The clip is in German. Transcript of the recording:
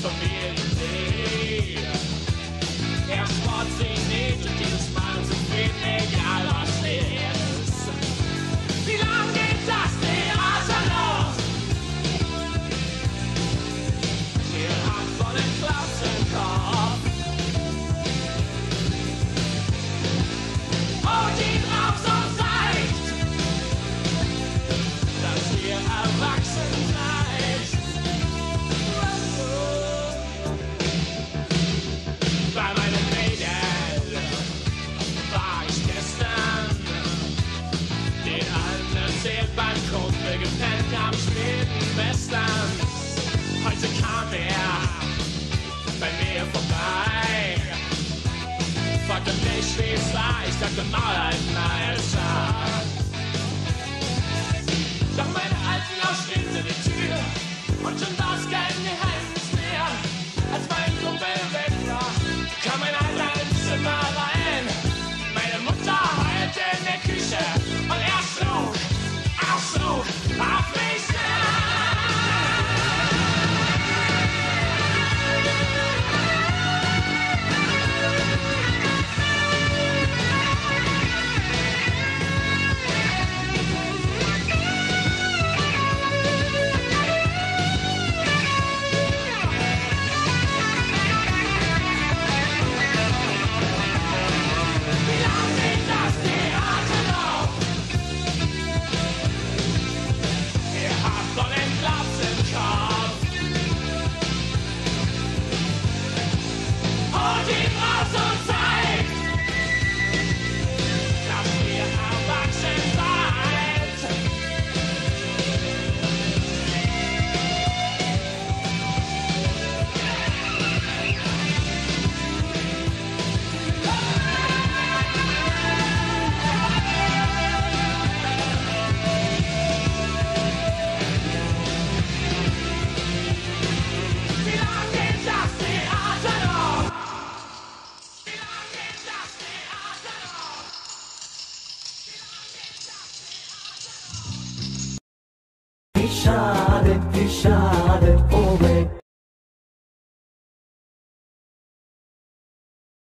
Ist Familientee. Er sport sie nicht und jedes Mal zufrieden, egal was ist. Wie lang geht das Theater noch? Ihr habt voll den Klassenkopf. Und ihn raus und zeigt, dass ihr erwachsen seid. Es dachte, Maul halten, Alter. Doch meine alten ausstehende die Tür und schon war's kein Geheimnis mehr. Als mein Kumpel weg war, kam ein Alter ins Zimmer rein. Meine Mutter heulte in der Küche und er schlug, auch schlug mich Wie schade, wie schade, oh